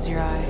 close your eyes.